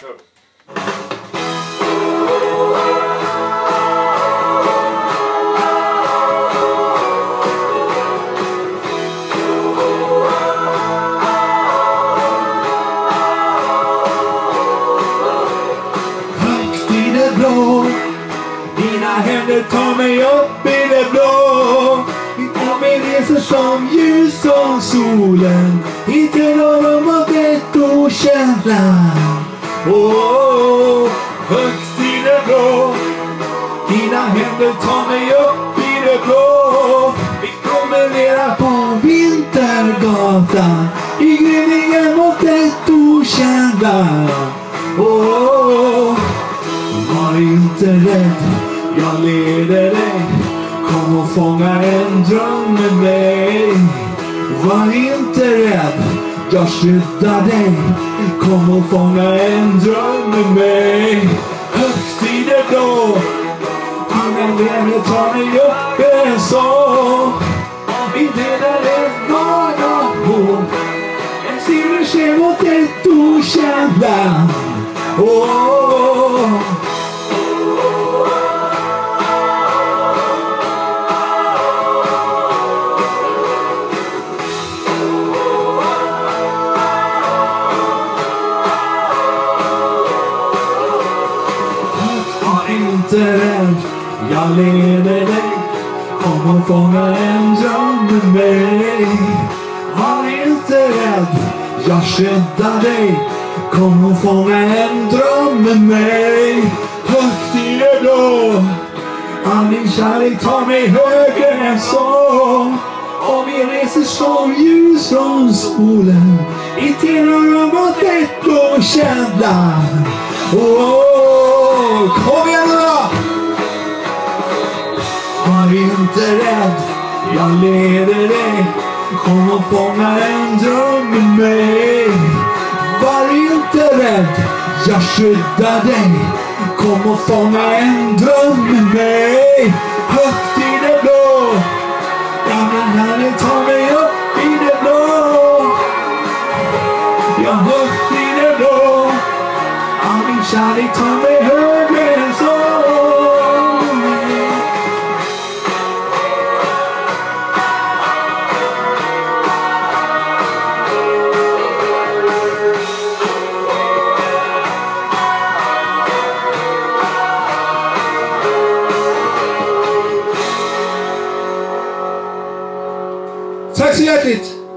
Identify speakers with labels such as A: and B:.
A: Högt i det blå. Dina händer tar mig upp i det blå. Och mig reser som ljus som solen. Hit till norr mot ett land Åh, högst i det blå. Dina händer tar mig upp i det blå. Vi promenerar på Vintergatan I gryningen mot ett okända. Åh, var inte rädd, jag leder dig. Kom och fånga en dröm med mig. Var inte rädd, jag skyddar dig Kom och fånga en dröm med mig. Högst i det blå Ingen lever tar mig upp en sång. Vi delar ett på En silversked mot ett okänt land. Oh, oh, oh. Inte rädd, jag leder dig. Kom och fånga en dröm med mig. Var inte rädd, jag skyddar dig. Kom och fånga en dröm med mig. Högt i det blå. All din kärlek tar mig högre än så. Och vi reser som ljus från solen. I terror mot ett okänt land Oh, Var inte rädd, jag leder dig. Kom och fånga en dröm med mig. Var inte rädd, jag skyddar dig. Kom och fånga en dröm med mig. Högt i det blå. Ingen herre tar mig upp i det blå. Ja, högt i det blå. All min kärlek tar mig I said it.